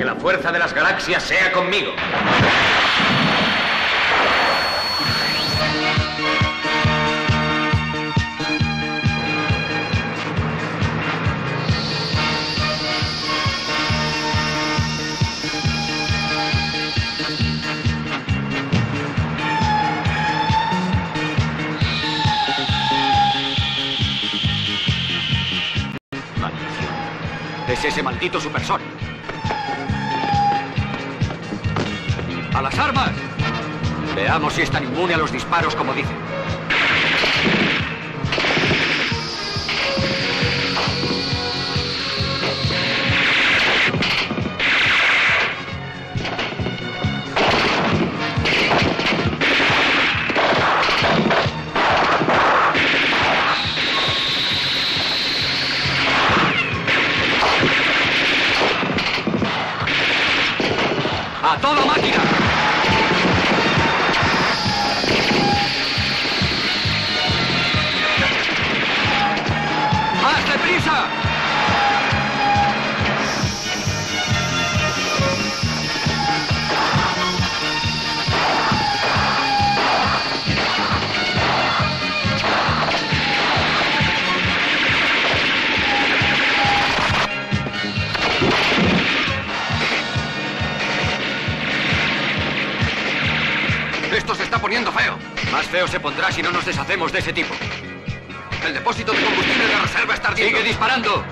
Que la fuerza de las galaxias sea conmigo. Es ese maldito supersón. ¡A las armas! Veamos si es tan inmune a los disparos como dicen. ¡A toda máquina! ¡Más deprisa! Esto se está poniendo feo. Más feo se pondrá si no nos deshacemos de ese tipo. El depósito de combustible de reserva está ardiendo. ¡Sigue disparando!